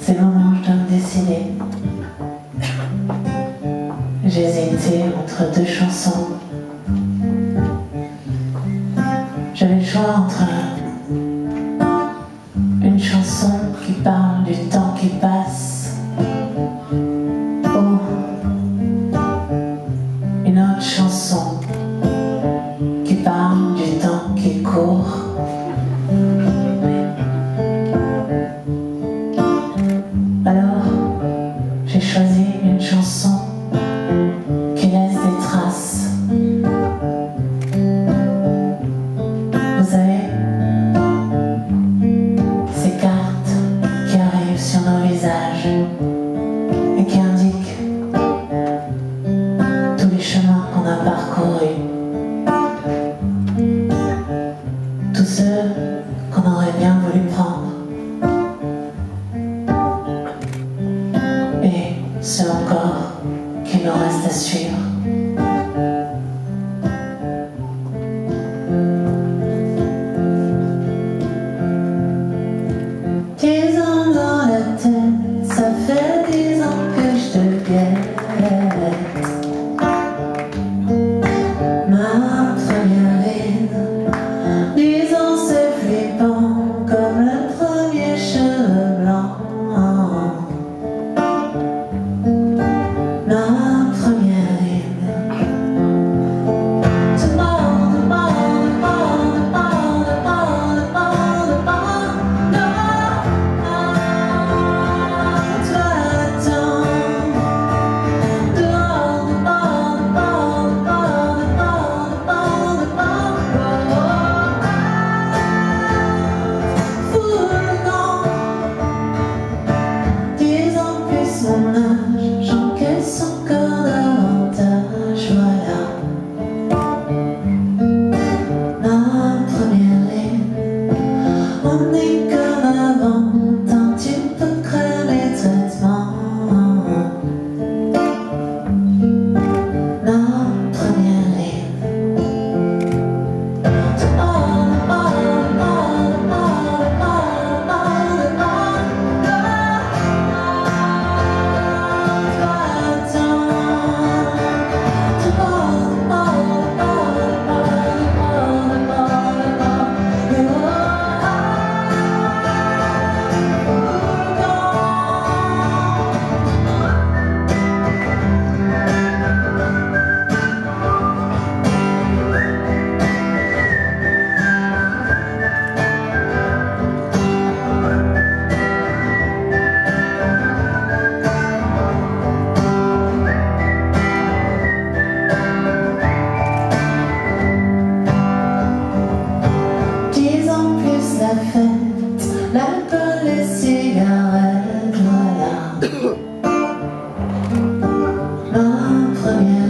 Ces moments d'homme décidé, j'hésitais entre deux chansons. J'avais le choix entre une chanson qui parle du temps ceux qu'on aurait bien voulu prendre. Et ceux encore qui me restent à suivre. première.